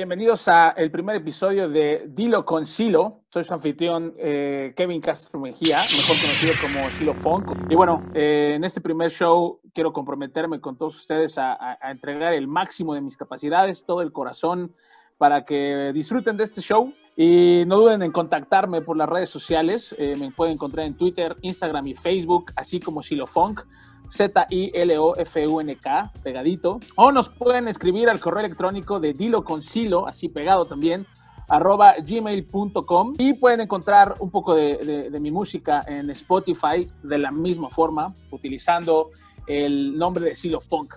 bienvenidos a el primer episodio de Dilo con Silo. Soy su anfitrión eh, Kevin Castro Mejía, mejor conocido como Silo Funk. Y bueno, eh, en este primer show quiero comprometerme con todos ustedes a, entregar el máximo de mis capacidades, todo el corazón, para que disfruten de este show. Y no duden en contactarme por las redes sociales. Eh, me pueden encontrar en Twitter, Instagram y Facebook, así como Silo Funk. Z-I-L-O-F-U-N-K, pegadito. O nos pueden escribir al correo electrónico de Dilo con Silo, así pegado también, arroba gmail.com. Y pueden encontrar un poco de, mi música en Spotify de la misma forma, utilizando el nombre de Silo Funk.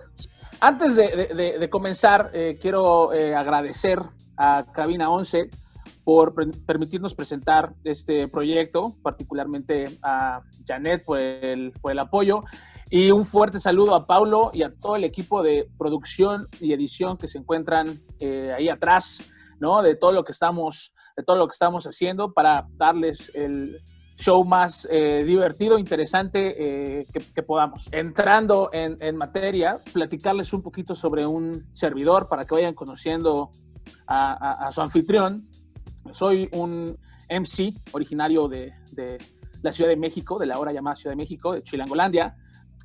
Antes de, comenzar, eh, quiero eh, agradecer a Cabina 11 por permitirnos presentar este proyecto, particularmente a Janet por el, por el apoyo y un fuerte saludo a Paulo y a todo el equipo de producción y edición que se encuentran eh, ahí atrás, ¿no? De todo lo que estamos, de todo lo que estamos haciendo para darles el show más eh, divertido, interesante eh, que, podamos. Entrando en, en, materia, platicarles un poquito sobre un servidor para que vayan conociendo a, a, su anfitrión. Soy un MC originario de, de, la Ciudad de México, de la ahora llamada Ciudad de México, de Chilangolandia.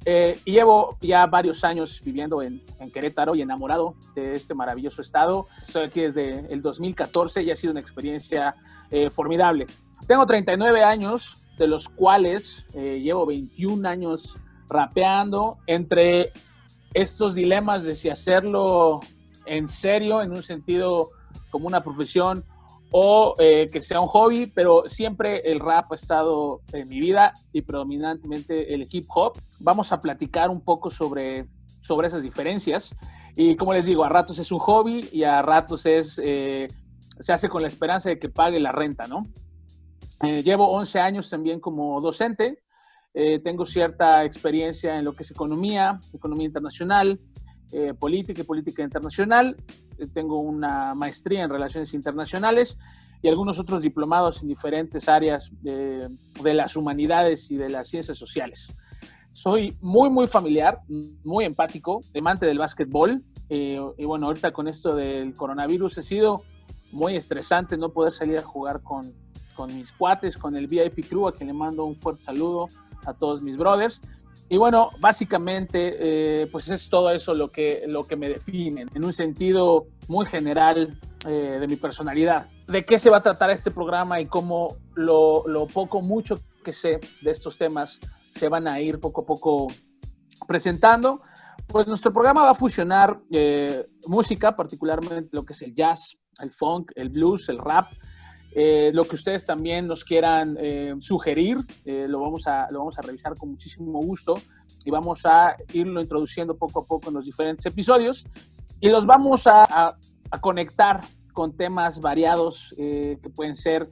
Eh, llevo ya varios años viviendo en, Querétaro y enamorado de este maravilloso estado. Estoy aquí desde el 2014 y ha sido una experiencia eh, formidable. Tengo 39 años, de los cuales eh, llevo 21 años rapeando entre estos dilemas de si hacerlo en serio, en un sentido como una profesión, o eh, que sea un hobby, pero siempre el rap ha estado en mi vida y predominantemente el hip hop. Vamos a platicar un poco sobre, sobre esas diferencias. Y como les digo, a ratos es un hobby y a ratos es, eh, se hace con la esperanza de que pague la renta, ¿no? Eh, llevo 11 años también como docente. tengo cierta experiencia en lo que es economía, economía internacional, política y política internacional tengo una maestría en relaciones internacionales y algunos otros diplomados en diferentes áreas de, las humanidades y de las ciencias sociales. Soy muy, muy familiar, muy empático, amante del básquetbol. Eh, y bueno, ahorita con esto del coronavirus ha sido muy estresante no poder salir a jugar con, con mis cuates, con el VIP Crew, a quien le mando un fuerte saludo a todos mis brothers. Y bueno, básicamente, eh, pues es todo eso lo que, lo que me define, en un sentido muy general eh, de mi personalidad. ¿De qué se va a tratar este programa y cómo lo, lo poco, mucho que sé de estos temas se van a ir poco a poco presentando? Pues nuestro programa va a fusionar eh, música, particularmente lo que es el jazz, el funk, el blues, el rap, eh, lo que ustedes también nos quieran eh, sugerir, eh, lo, vamos a, lo vamos a revisar con muchísimo gusto y vamos a irlo introduciendo poco a poco en los diferentes episodios. Y los vamos a, conectar con temas variados que pueden ser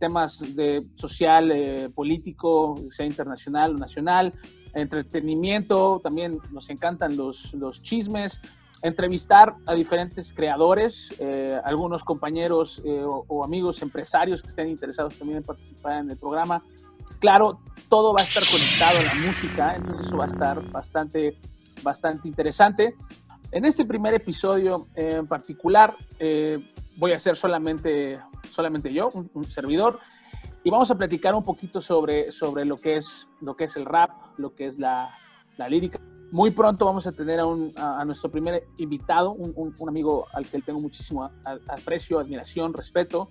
temas de social, político, sea internacional o nacional, entretenimiento, también nos encantan los, los chismes, entrevistar a diferentes creadores, eh, algunos compañeros eh, o, amigos empresarios que estén interesados también en participar en el programa. Claro, todo va a estar conectado a la música, entonces eso va a estar bastante, bastante interesante. En este primer episodio en particular eh, voy a ser solamente, solamente yo, un, servidor, y vamos a platicar un poquito sobre, sobre lo, que es, lo que es el rap, lo que es la, la lírica muy pronto vamos a tener a, nuestro primer invitado, un, amigo al que tengo muchísimo aprecio, admiración, respeto,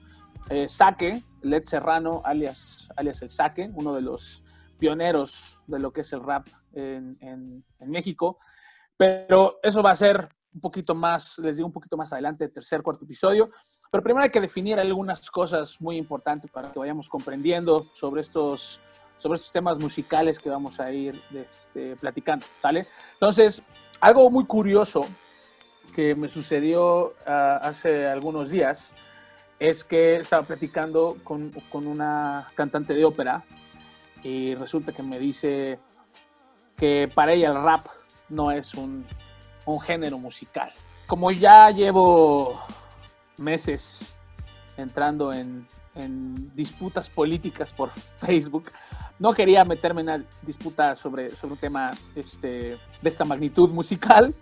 eh, Saque, Led Serrano, alias, alias El Saque, uno de los pioneros de lo que es el rap en, México. Pero eso va a ser un poquito más, les digo un poquito más adelante, tercer, cuarto episodio. Pero primero hay que definir algunas cosas muy importantes para que vayamos comprendiendo sobre estos sobre estos temas musicales que vamos a ir este, platicando, ¿vale? Entonces, algo muy curioso que me sucedió ah, hace algunos días es que estaba platicando con, con, una cantante de ópera y resulta que me dice que para ella el rap no es un, un género musical. Como ya llevo meses entrando en, en, disputas políticas por Facebook, no quería meterme en una disputa sobre, sobre un tema este, de esta magnitud musical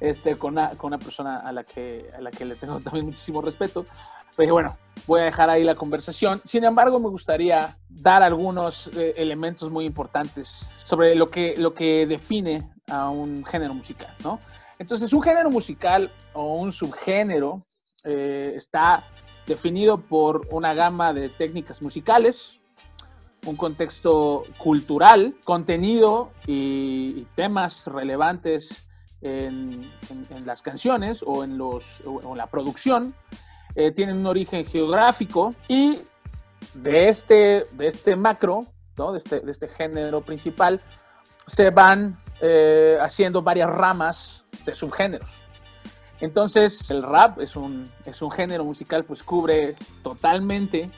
este, con, una, con una persona a la, que, a la que le tengo también muchísimo respeto. Pero bueno, voy a dejar ahí la conversación. Sin embargo, me gustaría dar algunos eh, elementos muy importantes sobre lo que, lo que define a un género musical, ¿no? Entonces, un género musical o un subgénero eh, está definido por una gama de técnicas musicales, un contexto cultural, contenido y, temas relevantes en, las canciones o en, los, o la producción, eh, tienen un origen geográfico y de este, de este macro, ¿no? de, este, de este género principal, se van eh, haciendo varias ramas de subgéneros. Entonces, el rap es un, es un género musical, pues cubre totalmente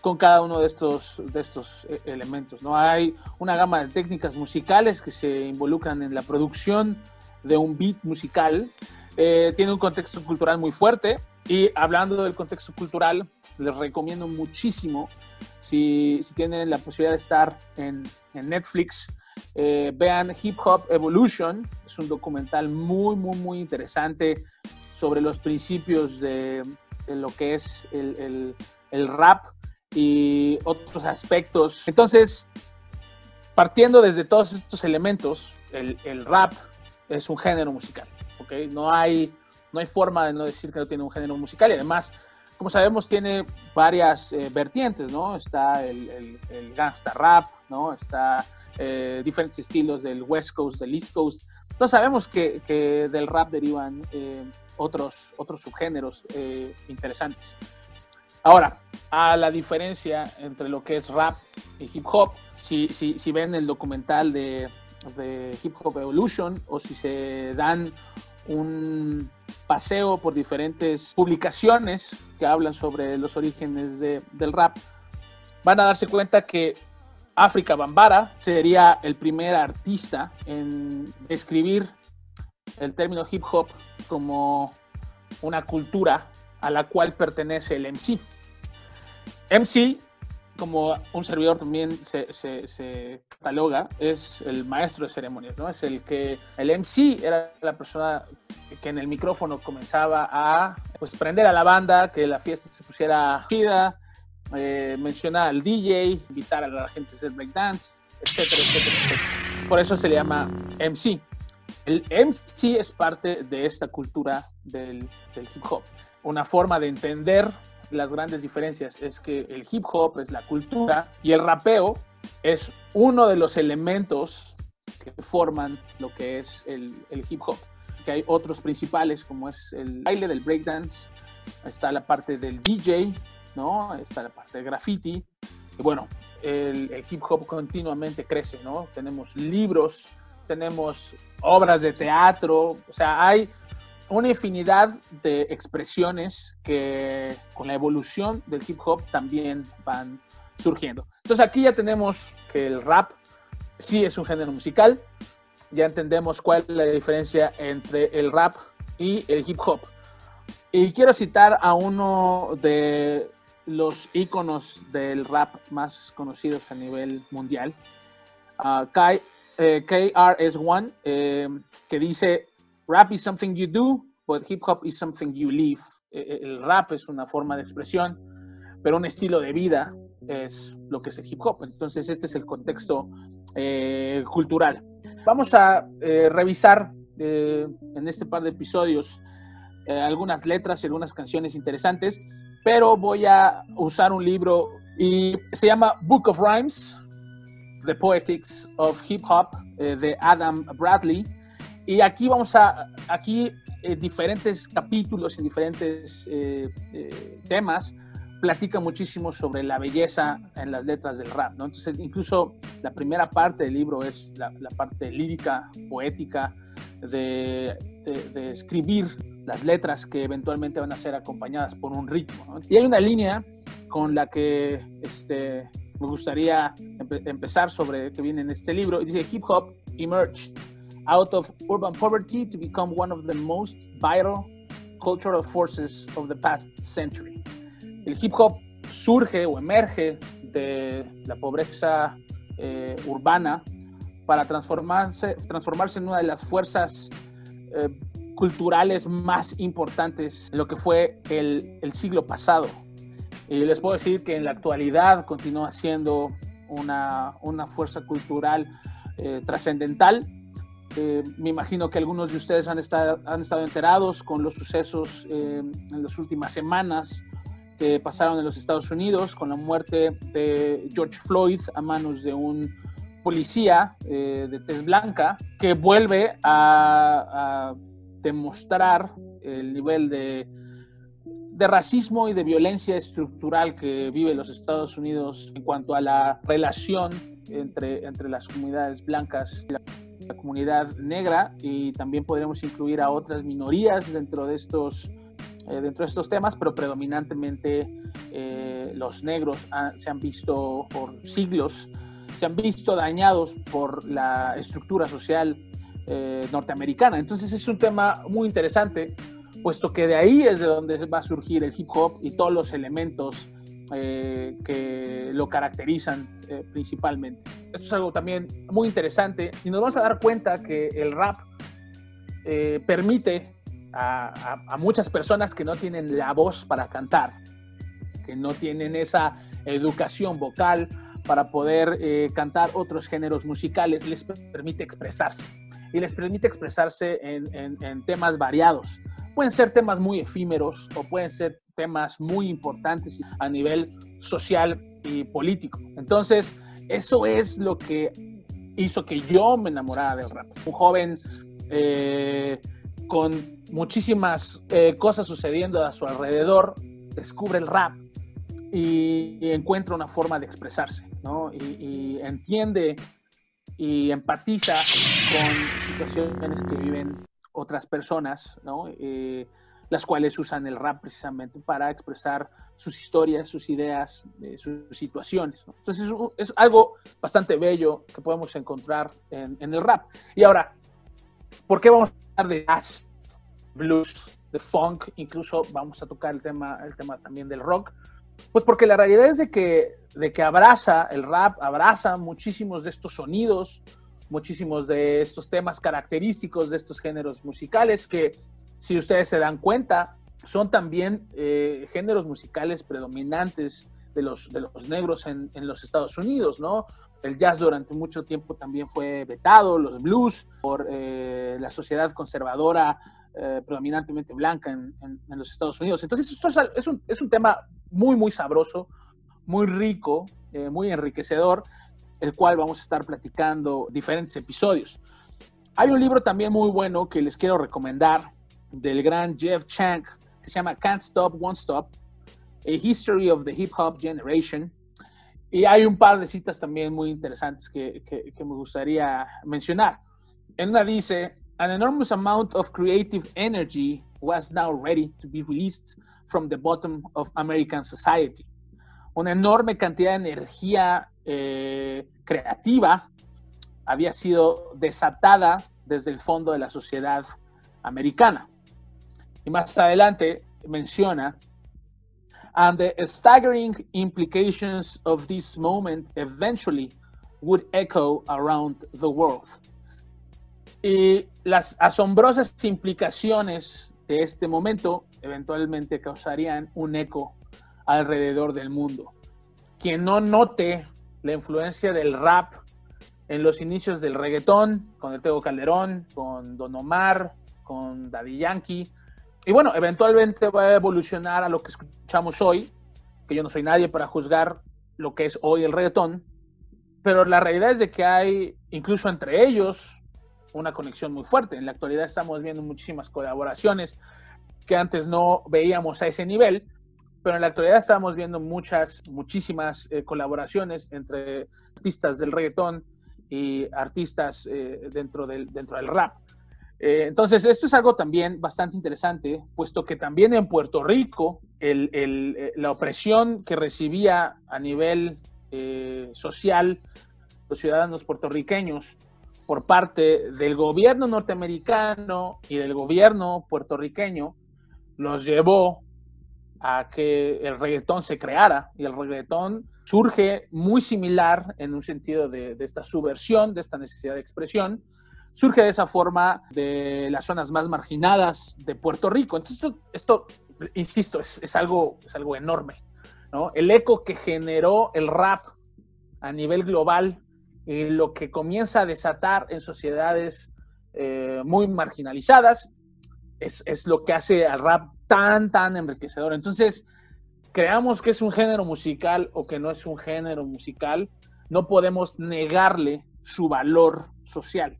con cada uno de estos, de estos eh, elementos. ¿no? Hay una gama de técnicas musicales que se involucran en la producción de un beat musical. tiene un contexto cultural muy fuerte, y hablando del contexto cultural, les recomiendo muchísimo, si, si tienen la posibilidad de estar en, en Netflix, eh, vean Hip Hop Evolution, es un documental muy, muy, muy interesante sobre los principios de, lo que es el, el, rap y otros aspectos. Entonces, partiendo desde todos estos elementos, el, el rap es un género musical, ¿ok? No hay no hay forma de no decir que no tiene un género musical y además, como sabemos, tiene varias eh, vertientes, ¿no? Está el, el, gangsta rap, ¿no? Está eh, diferentes estilos del West Coast, del East Coast. Entonces sabemos que, que del rap derivan eh, otros, otros subgéneros interesantes. Ahora, a la diferencia entre lo que es rap y hip hop, si, si, si ven el documental de, de Hip Hop Evolution o si se dan un paseo por diferentes publicaciones que hablan sobre los orígenes de, del rap, van a darse cuenta que África Bambara sería el primer artista en escribir el término hip hop como una cultura a la cual pertenece el MC. MC como un servidor también se, cataloga, es el maestro de ceremonias, ¿no? Es el que, el MC era la persona que en el micrófono comenzaba a pues, prender a la banda, que la fiesta se pusiera chida, eh, mencionar al DJ, invitar a la gente a hacer breakdance, etcétera, etcétera, etcétera. Por eso se le llama MC. El MC es parte de esta cultura del hip hop, una forma de entender las grandes diferencias es que el hip hop es la cultura y el rapeo es uno de los elementos que forman lo que es el, el hip hop. Que hay otros principales como es el baile del breakdance, está la parte del DJ, ¿no? Está la parte de graffiti. Y bueno, el, el, hip hop continuamente crece, ¿no? Tenemos libros, tenemos obras de teatro, o sea, hay una infinidad de expresiones que con la evolución del hip hop también van surgiendo. Entonces aquí ya tenemos que el rap sí es un género musical, ya entendemos cuál es la diferencia entre el rap y el hip hop. Y quiero citar a uno de los íconos del rap más conocidos a nivel mundial, uh, KRS-One, eh, que dice, Rap is something you do, but hip hop is something you live. E, e, el rap es una forma de expresión, pero un estilo de vida es lo que es el hip hop. Entonces, este es el contexto eh, cultural. Vamos a eh, revisar eh, en este par de episodios algunas letras y algunas canciones interesantes, pero voy a usar un libro y se llama Book of Rhymes, The Poetics of Hip Hop, de Adam Bradley. Y aquí vamos a, aquí eh, diferentes capítulos en diferentes eh, eh, temas platica muchísimo sobre la belleza en las letras del rap, ¿no? Entonces, incluso la primera parte del libro es la, la parte lírica, poética, de, de, de, escribir las letras que eventualmente van a ser acompañadas por un ritmo. ¿no? Y hay una línea con la que este, me gustaría empe empezar sobre que viene en este libro, y dice, hip hop emerged out of urban poverty to become one of the most vital cultural forces of the past century. El hip hop surge o emerge de la pobreza eh, urbana para transformarse, transformarse en una de las fuerzas eh, culturales más importantes en lo que fue el, el, siglo pasado. Y les puedo decir que en la actualidad continúa siendo una, una fuerza cultural eh, trascendental. Eh, me imagino que algunos de ustedes han estado, han estado enterados con los sucesos eh, en las últimas semanas que pasaron en los Estados Unidos con la muerte de George Floyd a manos de un policía de tez blanca que vuelve a, demostrar el nivel de, de racismo y de violencia estructural que vive los Estados Unidos en cuanto a la relación entre, entre las comunidades blancas y la, comunidad negra y también podríamos incluir a otras minorías dentro de estos, eh, dentro de estos temas, pero predominantemente eh, los negros se han visto por siglos, se han visto dañados por la estructura social eh, norteamericana. Entonces es un tema muy interesante puesto que de ahí es de donde va a surgir el hip hop y todos los elementos eh, que lo caracterizan eh, principalmente. Esto es algo también muy interesante y nos vamos a dar cuenta que el rap eh, permite a, a, muchas personas que no tienen la voz para cantar, que no tienen esa educación vocal para poder cantar otros géneros musicales, les permite expresarse y les permite expresarse en, temas variados pueden ser temas muy efímeros o pueden ser temas muy importantes a nivel social y político. Entonces, eso es lo que hizo que yo me enamorara del rap. Un joven eh, con muchísimas eh, cosas sucediendo a su alrededor, descubre el rap y, encuentra una forma de expresarse, ¿no? Y, entiende y empatiza con situaciones que viven otras personas, ¿no? Eh, las cuales usan el rap precisamente para expresar sus historias, sus ideas, eh, sus situaciones. Entonces es, algo bastante bello que podemos encontrar en, el rap. Y ahora, ¿por qué vamos a hablar de jazz, blues, de funk? Incluso vamos a tocar el tema, el tema también del rock. Pues porque la realidad es de que, de que abraza el rap, abraza muchísimos de estos sonidos, muchísimos de estos temas característicos de estos géneros musicales que, si ustedes se dan cuenta, son también eh, géneros musicales predominantes de los, de los negros en, en, los Estados Unidos, ¿no? El jazz durante mucho tiempo también fue vetado, los blues, por eh, la sociedad conservadora eh, predominantemente blanca en, en, los Estados Unidos. Entonces, esto es, un, es un tema muy, muy sabroso, muy rico, muy enriquecedor el cual vamos a estar platicando diferentes episodios. Hay un libro también muy bueno que les quiero recomendar del gran Jeff Chang que se llama Can't Stop, Won't Stop, A History of the Hip Hop Generation. Y hay un par de citas también muy interesantes que, que, me gustaría mencionar. En una dice, An enormous amount of creative energy was now ready to be released from the bottom of American society. Una enorme cantidad de energía eh, creativa había sido desatada desde el fondo de la sociedad americana. Y más adelante menciona, and the staggering implications of this moment eventually would echo around the world. Y las asombrosas implicaciones de este momento eventualmente causarían un eco alrededor del mundo. Quien no note la influencia del rap en los inicios del reggaetón, con el Tego Calderón, con Don Omar, con Daddy Yankee. Y bueno, eventualmente va a evolucionar a lo que escuchamos hoy, que yo no soy nadie para juzgar lo que es hoy el reggaetón, pero la realidad es de que hay, incluso entre ellos, una conexión muy fuerte. En la actualidad estamos viendo muchísimas colaboraciones que antes no veíamos a ese nivel, pero en la actualidad estamos viendo muchas, muchísimas eh, colaboraciones entre artistas del reggaetón y artistas eh, dentro, del, dentro del rap. Eh, entonces, esto es algo también bastante interesante, puesto que también en Puerto Rico el, el, la opresión que recibía a nivel social los ciudadanos puertorriqueños por parte del gobierno norteamericano y del gobierno puertorriqueño los llevó a que el reggaetón se creara y el reggaetón surge muy similar en un sentido de, esta subversión, de esta necesidad de expresión, surge de esa forma de las zonas más marginadas de Puerto Rico. Entonces esto, insisto, es, algo, es algo enorme. ¿no? El eco que generó el rap a nivel global lo que comienza a desatar en sociedades eh, muy marginalizadas es, es, lo que hace al rap tan, tan enriquecedor. Entonces, creamos que es un género musical o que no es un género musical, no podemos negarle su valor social.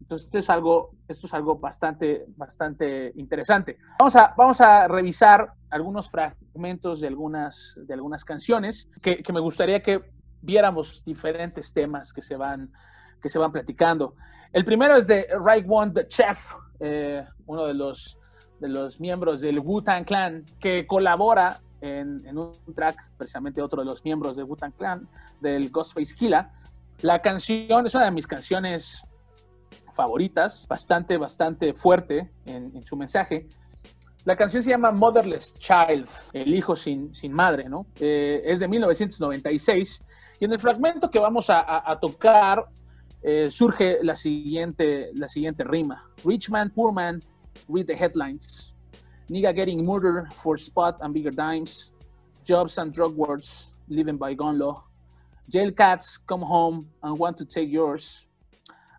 Entonces, esto es algo, esto es algo bastante, bastante interesante. Vamos a, vamos a revisar algunos fragmentos de algunas, de algunas canciones que, que me gustaría que viéramos diferentes temas que se van, que se van platicando. El primero es de Right One, The Chef, eh, uno de los de los miembros del Wu-Tang Clan, que colabora en, un track, precisamente otro de los miembros del Wu-Tang Clan, del Ghostface Killa. La canción es una de mis canciones favoritas, bastante, bastante fuerte en, su mensaje. La canción se llama Motherless Child, el hijo sin, sin madre, ¿no? Eh, es de 1996 y en el fragmento que vamos a, tocar eh, surge la siguiente, la siguiente rima. Rich man, poor man, read the headlines. Nigga getting murdered for spot and bigger dimes. Jobs and drug wars, living by gun law. Jail cats come home and want to take yours.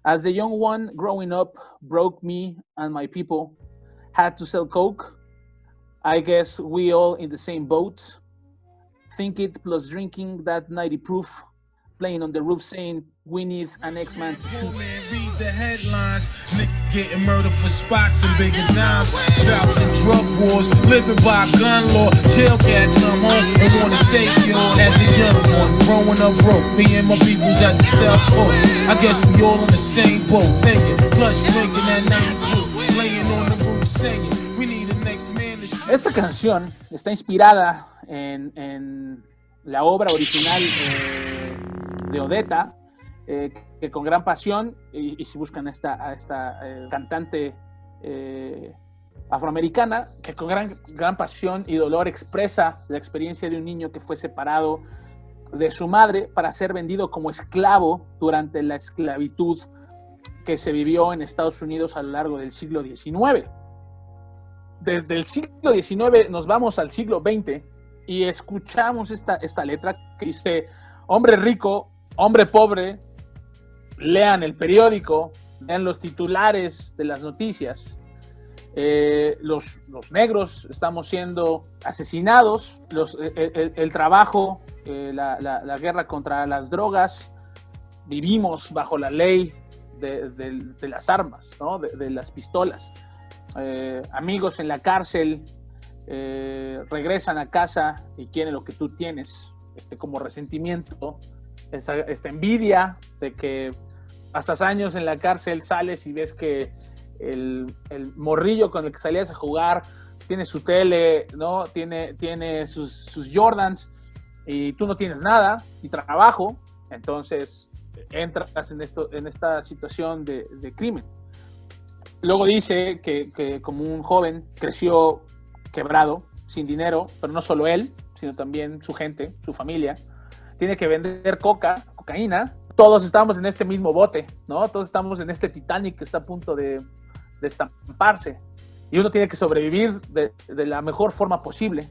As the young one growing up broke me and my people, had to sell coke. I guess we all in the same boat. Think it plus drinking that 90 proof, playing on the roof saying we need an X-Man. Read the headlines. getting murdered for spots and bigger dimes. Droughts and drug wars. Living by gun law. Jail cats come home and wanna take you on as a young one. Growing up broke. Me and my people's at the phone. I guess we all in the same boat. Thinking, plus drinking that night blue. Laying on the roof singing. We need an X-Man to. Esta canción está inspirada en, la obra original eh, de Odetta, eh, que con gran pasión, y, si buscan esta, a esta eh, cantante eh, afroamericana, que con gran, gran pasión y dolor expresa la experiencia de un niño que fue separado de su madre para ser vendido como esclavo durante la esclavitud que se vivió en Estados Unidos a lo largo del siglo XIX. Desde el siglo XIX nos vamos al siglo XX y escuchamos esta, esta letra que dice, hombre rico, hombre pobre, lean el periódico, vean los titulares de las noticias. Eh, los, negros estamos siendo asesinados, el, trabajo, eh, la, guerra contra las drogas, vivimos bajo la ley de, las armas, de, las pistolas. Eh, amigos en la cárcel regresan a casa y quieren lo que tú tienes, este, como resentimiento, esta envidia de que pasas años en la cárcel, sales y ves que el, morrillo con el que salías a jugar tiene su tele, ¿no? Tiene, tiene sus, Jordans y tú no tienes nada y trabajo, entonces entras en, esto, en esta situación de, crimen. Luego dice que, que, como un joven creció quebrado, sin dinero, pero no solo él, sino también su gente, su familia. Tiene que vender coca, cocaína, todos estamos en este mismo bote, ¿no? Todos estamos en este Titanic que está a punto de, estamparse. Y uno tiene que sobrevivir de, la mejor forma posible.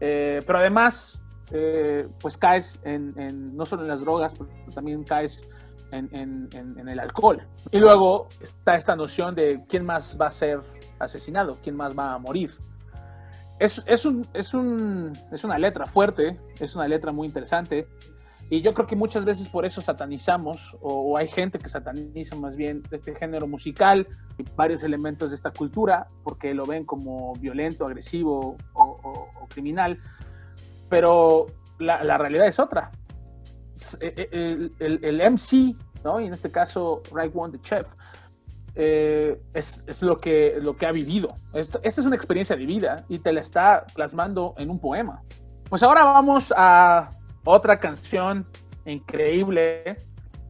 Eh, pero además, eh, pues caes en, no solo en las drogas, también caes en, el alcohol. Y luego está esta noción de quién más va a ser asesinado, quién más va a morir. Es, es, un, es, un, es una letra fuerte, es una letra muy interesante. Y yo creo que muchas veces por eso satanizamos, o, hay gente que sataniza más bien este género musical y varios elementos de esta cultura, porque lo ven como violento, agresivo o, criminal. Pero la, realidad es otra. Eh, eh, el, el, MC, ¿no? y en este caso, Right One, the Chef, eh, es, es, lo, que, lo que ha vivido. Esto, esta es una experiencia de vida y te la está plasmando en un poema. Pues ahora vamos a otra canción increíble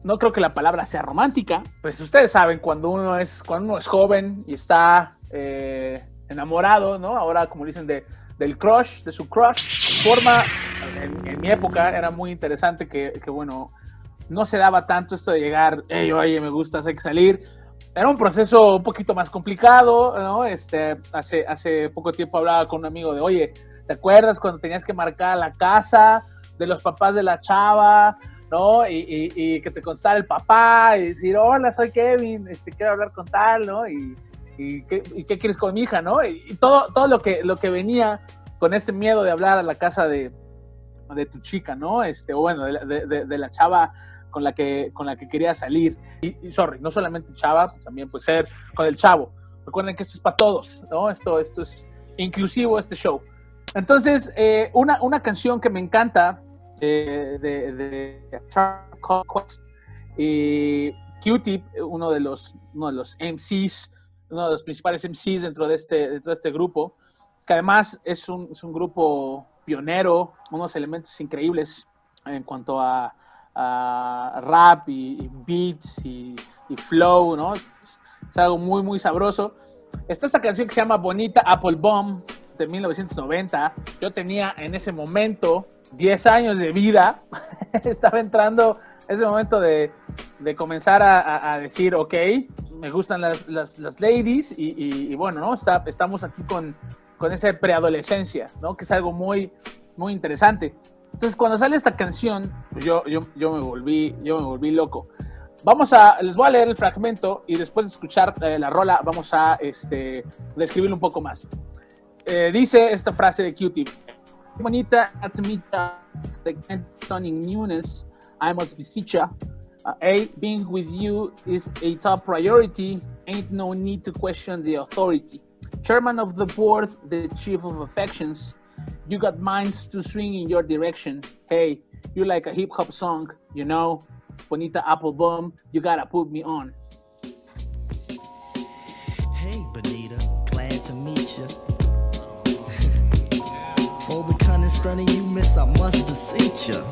no creo que la palabra sea romántica, pues ustedes saben, cuando uno es, cuando uno es joven y está eh, enamorado, ¿no? Ahora, como dicen, de, del crush, de su crush, forma, en, mi época era muy interesante que, que, bueno, no se daba tanto esto de llegar, hey, oye, me gustas, hay que salir. Era un proceso un poquito más complicado, ¿no? Este, hace, hace poco tiempo hablaba con un amigo de, oye, ¿te acuerdas cuando tenías que marcar la casa de los papás de la chava? ¿no? Y, que te constara el papá y decir, hola, soy Kevin, este, quiero hablar con tal, ¿no? Y, ¿qué, quieres con mi hija, ¿no? Y, todo, todo lo, que, lo que venía con ese miedo de hablar a la casa de, de tu chica, ¿no? Este, o bueno, de, la chava con la que, con la que quería salir. Y, sorry, no solamente chava, también puede ser con el chavo. Recuerden que esto es para todos, ¿no? Esto, esto es inclusivo, este show. Entonces, eh, una, una canción que me encanta de, de, Quest y Q-Tip, uno de los, uno de los MCs, uno de los principales MCs dentro de este, dentro de este grupo, que además es un, es un grupo pionero, unos elementos increíbles en cuanto a, a rap y, beats y, flow, ¿no? Es, algo muy, muy sabroso. Está esta canción que se llama Bonita Apple Bomb de 1990. Yo tenía en ese momento 10 años de vida, estaba entrando ese momento de, de comenzar a, decir, ok, me gustan las, las, las ladies y, y, bueno, ¿no? Está, estamos aquí con, con esa preadolescencia, ¿no? Que es algo muy, muy interesante. Entonces, cuando sale esta canción, yo, yo, yo, me volví, yo me volví loco. Vamos a, les voy a leer el fragmento y después de escuchar eh, la rola, vamos a este, describirlo un poco más. Eh, dice esta frase de Q-Tip, bonita to meet the stunning newness. I must beseech ya. Uh, a, being with you is a top priority. Ain't no need to question the authority. Chairman of the board, the chief of affections. You got minds to swing in your direction. Hey, you like a hip hop song, you know? Bonita Applebaum, you gotta put me on. Hey, Bonita, glad to meet you. For the cunning stunning you miss, I must beseech you.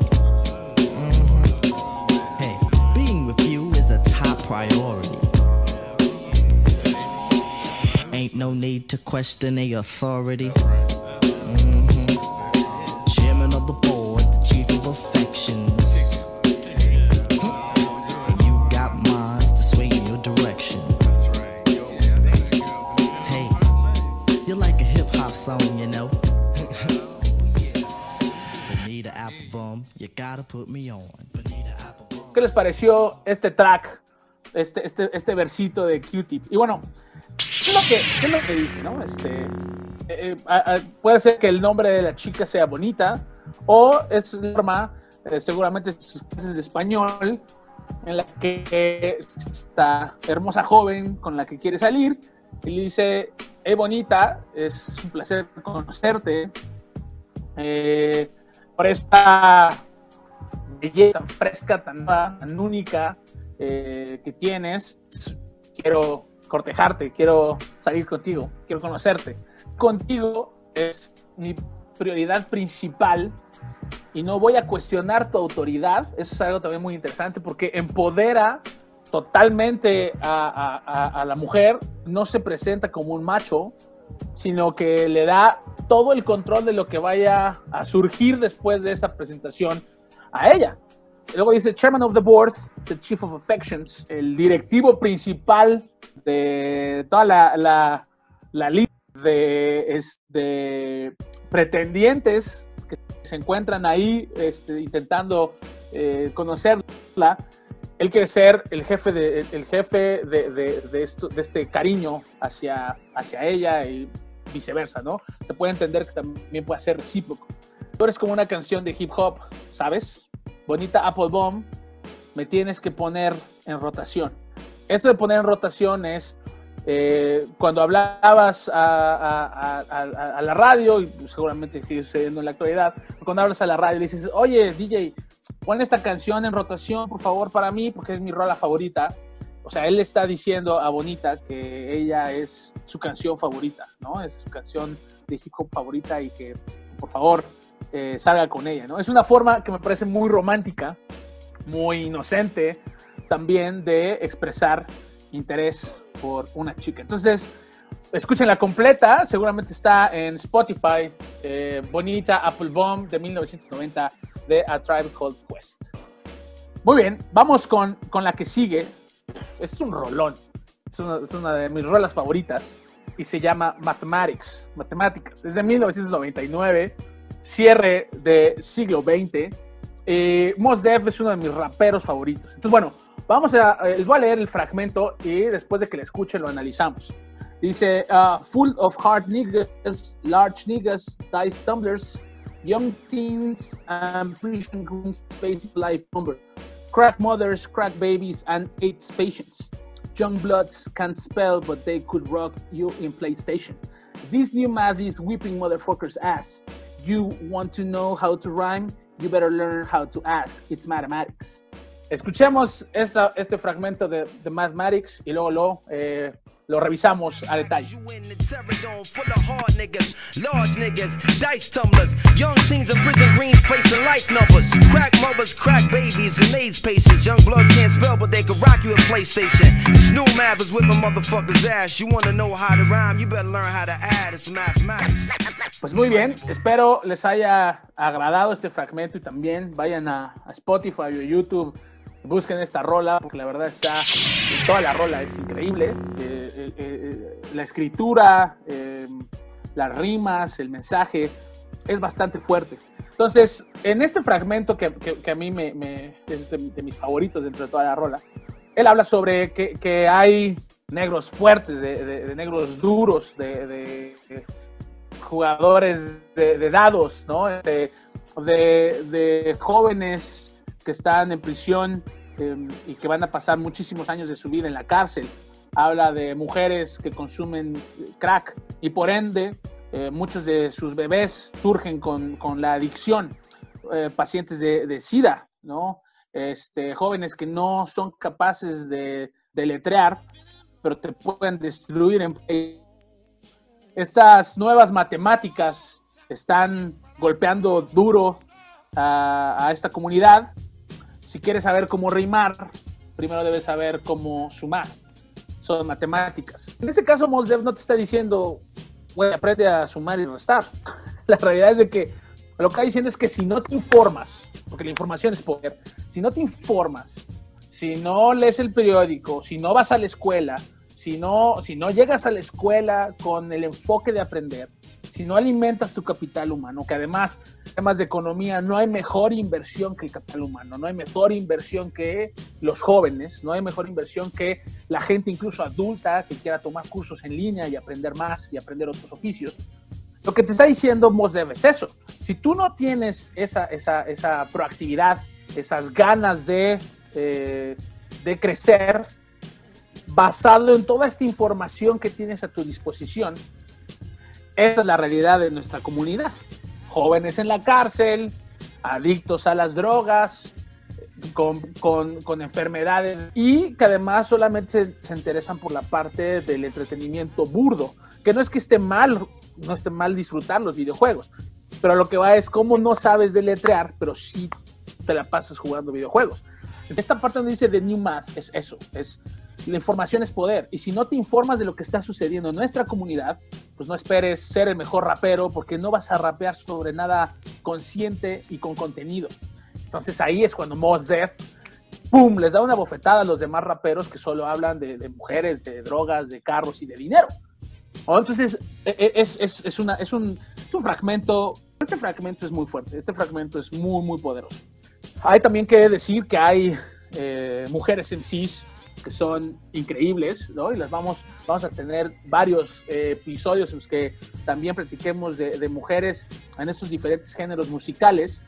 Mm-hmm. Hey, being with you is a top priority. Ain't no need to question a authority. Pareció este track, este, este, este versito de Q-Tip? Y bueno, ¿qué es lo que, dice, no? Este, eh, eh, puede ser que el nombre de la chica sea bonita, o es norma, eh, seguramente sus clases de español, en la que esta hermosa joven con la que quiere salir, y le dice, bonita, es un placer conocerte, por esta belleza tan fresca, tan, tan única que tienes, quiero cortejarte, quiero salir contigo, quiero conocerte. Contigo es mi prioridad principal y no voy a cuestionar tu autoridad. Eso es algo también muy interesante porque empodera totalmente a, la mujer, no se presenta como un macho, sino que le da todo el control de lo que vaya a surgir después de esa presentación a ella. Luego dice Chairman of the Board, the Chief of Affections, el directivo principal de toda la, la, la lista de, este, pretendientes que se encuentran ahí este, intentando eh, conocerla. Él quiere ser el jefe de, el jefe de, de, de, este cariño hacia, hacia ella y viceversa, ¿no? Se puede entender que también puede ser recíproco. Tú eres como una canción de hip hop, ¿sabes? bonita Apple Bomb, me tienes que poner en rotación. Esto de poner en rotación es eh, cuando hablabas a, la radio, y seguramente sigue sucediendo en la actualidad, cuando hablas a la radio y dices, oye, DJ, pon esta canción en rotación, por favor, para mí, porque es mi rola favorita. O sea, él está diciendo a Bonita que ella es su canción favorita, ¿no? Es su canción de hip hop favorita y que, por favor, eh, salga con ella, ¿no? Es una forma que me parece muy romántica, muy inocente también de expresar interés por una chica. Entonces, escuchen la completa, seguramente está en Spotify, eh, Bonita Apple Bomb de 1990 de A Tribe Called Quest. Muy bien, vamos con, con la que sigue. Este es un rolón, es una, es una de mis rolas favoritas y se llama Mathematics, Matemáticas. Es de 1999, cierre de siglo XX. Eh, Mos Def es uno de mis raperos favoritos. Entonces, bueno, vamos a, eh, les voy a leer el fragmento y después de que lo escuchen lo analizamos. Dice, uh, full of hard niggas, large niggas, dice tumblers, young teens, and prison queens face life number. Crack mothers, crack babies, and AIDS patients. Young bloods can't spell, but they could rock you in PlayStation. This new math is whipping motherfuckers' ass. You want to know how to rhyme? You better learn how to add. It's mathematics. Escuchemos esta, este fragmento de, de Mathematics y luego lo eh, lo revisamos a detalle. Pues muy bien, espero les haya agradado este fragmento y también vayan a, a Spotify o YouTube busquen esta rola porque la verdad está toda la rola es increíble eh, eh, eh, la escritura las rimas el mensaje es bastante fuerte. Entonces en este fragmento que, que, a mí me, es de, mis favoritos dentro de toda la rola él habla sobre que, que hay negros fuertes de, de negros duros de, jugadores de, dados no de jóvenes que están en prisión em, y que van a pasar muchísimos años de su vida en la cárcel. Habla de mujeres que consumen crack y por ende eh, muchos de sus bebés surgen con, con la adicción. Eh, pacientes de, de, SIDA, ¿no? Este, jóvenes que no son capaces de, de letrear, pero te pueden destruir. Estas nuevas matemáticas están golpeando duro a esta comunidad si quieres saber cómo rimar, primero debes saber cómo sumar. Son matemáticas. En este caso, Mosdev no te está diciendo, güey, aprende a sumar y restar. La realidad es de que lo que está diciendo es que si no te informas, porque la información es poder, si no te informas, si no lees el periódico, si no vas a la escuela, si no, si no llegas a la escuela con el enfoque de aprender, si no alimentas tu capital humano, que además, temas de economía, no hay mejor inversión que el capital humano, no hay mejor inversión que los jóvenes, no hay mejor inversión que la gente incluso adulta que quiera tomar cursos en línea y aprender más y aprender otros oficios. Lo que te está diciendo Mosdev es eso. Si tú no tienes esa, esa, esa proactividad, esas ganas de, eh, de crecer, basado en toda esta información que tienes a tu disposición, esa es la realidad de nuestra comunidad. Jóvenes en la cárcel, adictos a las drogas, con, con, enfermedades y que además solamente se, interesan por la parte del entretenimiento burdo, que no es que esté mal, no esté mal disfrutar los videojuegos, pero lo que va es cómo no sabes deletrear, pero sí te la pasas jugando videojuegos. Esta parte donde dice The New Math es eso, es la información es poder. Y si no te informas de lo que está sucediendo en nuestra comunidad, pues no esperes ser el mejor rapero porque no vas a rapear sobre nada consciente y con contenido. Entonces ahí es cuando Mos Def, ¡pum!, les da una bofetada a los demás raperos que solo hablan de, mujeres, de drogas, de carros y de dinero. Entonces e, e, es, un, fragmento, este fragmento es muy fuerte, este fragmento es muy, muy poderoso. Hay también que decir que hay eh, mujeres en sí que son increíbles, ¿no? Y las vamos, vamos a tener varios eh, episodios en los que también platiquemos de, mujeres en estos diferentes géneros musicales,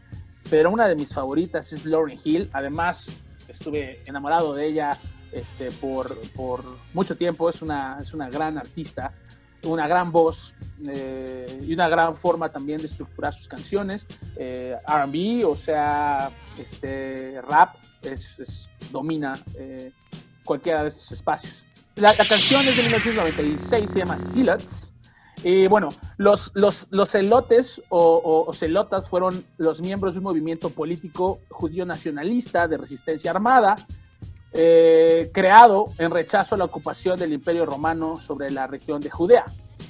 pero una de mis favoritas es Lauryn Hill, además estuve enamorado de ella este, por, por mucho tiempo, es una, es una gran artista, una gran voz eh, y una gran forma también de estructurar sus canciones, eh, RB, o sea, este, rap, es, domina cualquiera de estos espacios. La, canción es de 1996, se llama Silots. Y bueno, los, los, los celotes o, o, celotas fueron los miembros de un movimiento político judío nacionalista de resistencia armada eh, creado en rechazo a la ocupación del Imperio Romano sobre la región de Judea.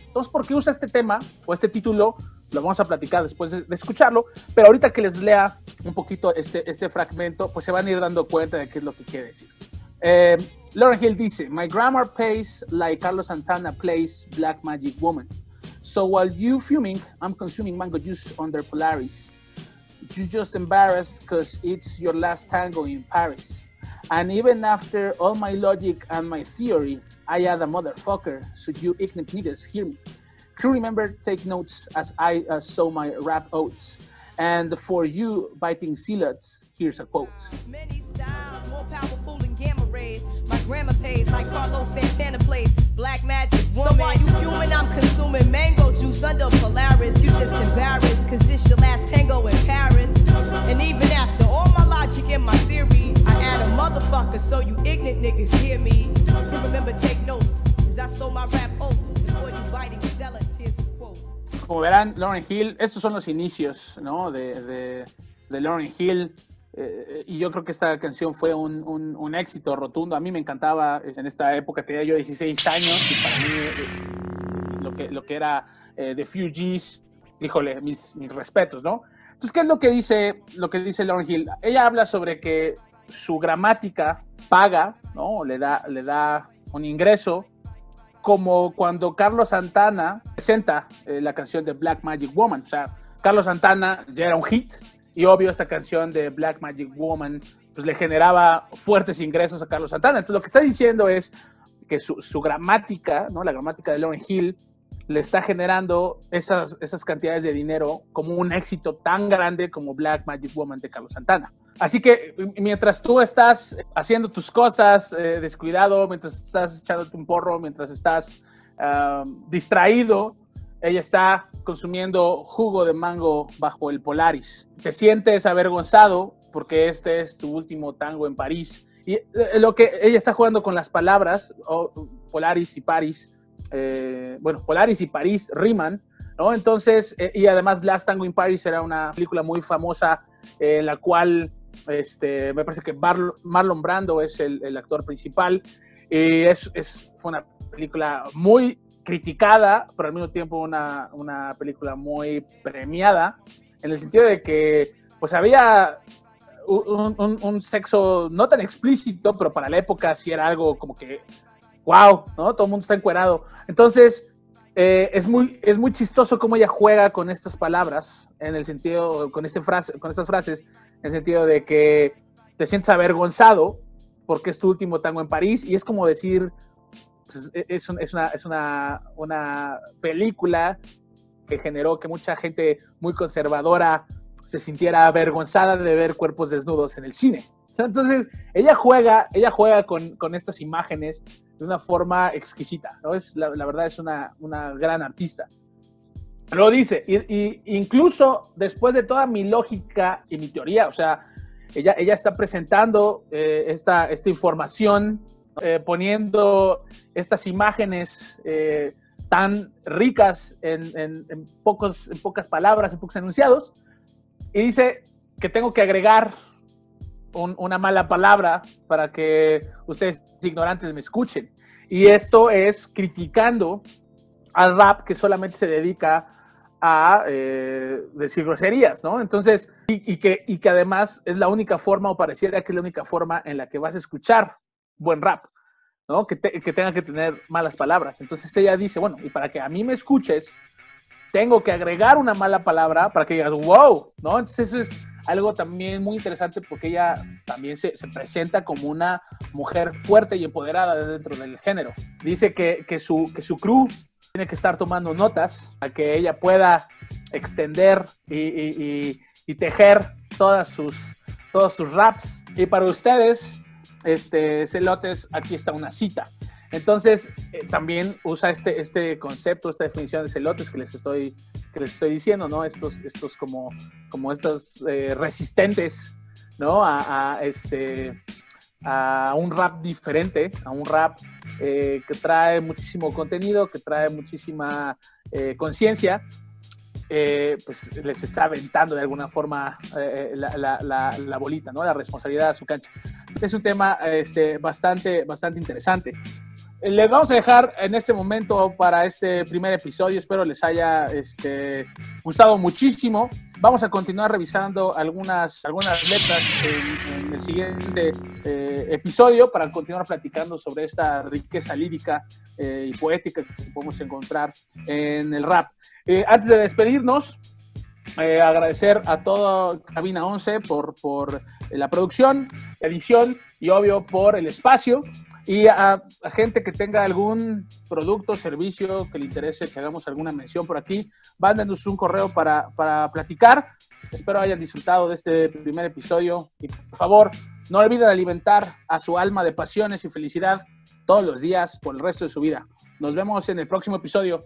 Entonces, ¿por qué usa este tema o este título? Lo vamos a platicar después de, escucharlo, pero ahorita que les lea un poquito este, este fragmento, pues se van a ir dando cuenta de qué es lo que quiere decir. Eh, Lauren Hill dice, My grammar pays like Carlos Santana plays Black Magic Woman. So while you fuming, I'm consuming mango juice under Polaris. You just embarrassed because it's your last tango in Paris. And even after all my logic and my theory, I add a motherfucker, so you ignorant niggas hear me. Crew remember, take notes as I uh, sow my rap oats. And for you biting zealots, here's a quote. Grandma pays like Carlos Santana plays black magic. Woman. So while you human, I'm consuming mango juice under Polaris. You just embarrassed, cause it's your last tango in Paris. And even after all my logic and my theory, and a motherfucker, so you ignorant niggas hear me. remember, take notes, as I sold my rap oats before you biting zealots. Here's a quote. Como verán, Lauren Hill, estos son los inicios, ¿no? De, de, de Lauren Hill. Eh, y yo creo que esta canción fue un, un, un, éxito rotundo. A mí me encantaba. En esta época tenía yo 16 años y para mí eh, lo, que, lo que era eh, The Fugees, híjole, mis, mis respetos, ¿no? Entonces, ¿qué es lo que dice, lo que dice Lauren Hill? Ella habla sobre que su gramática paga, ¿no? Le da, le da un ingreso, como cuando Carlos Santana presenta eh, la canción de Black Magic Woman. O sea, Carlos Santana ya era un hit y obvio esta canción de Black Magic Woman pues le generaba fuertes ingresos a Carlos Santana. Entonces lo que está diciendo es que su, gramática, ¿no? La gramática de Lauren Hill le está generando esas, esas cantidades de dinero como un éxito tan grande como Black Magic Woman de Carlos Santana. Así que mientras tú estás haciendo tus cosas, eh, descuidado, mientras estás echándote un porro, mientras estás distraído, ella está consumiendo jugo de mango bajo el Polaris. Te sientes avergonzado porque este es tu último tango en París. Y eh, lo que ella está jugando con las palabras, Polaris y París, eh, bueno, Polaris y París riman, ¿no? Entonces, eh, y además Last Tango in Paris era una película muy famosa en la cual este, me parece que Marlon Brando es el, actor principal. Y es, es, fue una película muy criticada, pero al mismo tiempo una, una, película muy premiada, en el sentido de que pues había un, sexo no tan explícito, pero para la época sí era algo como que wow, ¿no? Todo el mundo está encuerado. Entonces, eh, es, muy, es muy chistoso cómo ella juega con estas palabras, en el sentido, con, este frase, con estas frases, en el sentido de que te sientes avergonzado porque es tu último tango en París y es como decir, pues, e, es, es, una, es una, una película que generó que mucha gente muy conservadora se sintiera avergonzada de ver cuerpos desnudos en el cine. Entonces, ella juega, ella juega con, con estas imágenes de una forma exquisita, ¿no? Es, la, verdad es una, una, gran artista. Lo dice, y, incluso después de toda mi lógica y mi teoría, o sea, ella, ella está presentando eh, esta, esta información, eh, poniendo estas imágenes eh, tan ricas en, en, pocos, pocas palabras, en pocos enunciados, y dice que tengo que agregar una mala palabra para que ustedes ignorantes me escuchen. Y esto es criticando al rap que solamente se dedica a eh, decir groserías, ¿no? Entonces, y, que, y que además es la única forma, o pareciera que es la única forma en la que vas a escuchar buen rap, ¿no? Que, que tenga que tener malas palabras. Entonces ella dice, bueno, y para que a mí me escuches, tengo que agregar una mala palabra para que digas, wow, ¿no? Entonces eso es algo también muy interesante porque ella también se, presenta como una mujer fuerte y empoderada dentro del género. Dice que, que, su, que su crew tiene que estar tomando notas para que ella pueda extender y, y, tejer todas sus, todos sus raps. Y para ustedes, este, celotes, aquí está una cita. Entonces, eh, también usa este, este concepto, esta definición de celotes que les estoy, que les estoy diciendo, ¿no? Estos, estos como, como estos eh, resistentes, ¿no? A, este, a un rap diferente, a un rap eh, que trae muchísimo contenido, que trae muchísima conciencia. Eh, pues les está aventando de alguna forma eh, la, la, la, bolita, ¿no? La responsabilidad a su cancha. Es un tema este, bastante, bastante interesante. Les vamos a dejar en este momento para este primer episodio. Espero les haya este, gustado muchísimo. Vamos a continuar revisando algunas, algunas letras en, el siguiente eh, episodio para continuar platicando sobre esta riqueza lírica eh, y poética que podemos encontrar en el rap. Eh, antes de despedirnos, agradecer a toda Cabina 11 por, por la producción, edición y obvio por el espacio. Y a, gente que tenga algún producto, servicio que le interese, que hagamos alguna mención por aquí, mándenos un correo para, para platicar. Espero hayan disfrutado de este primer episodio y por favor, no olviden alimentar a su alma de pasiones y felicidad todos los días por el resto de su vida. Nos vemos en el próximo episodio.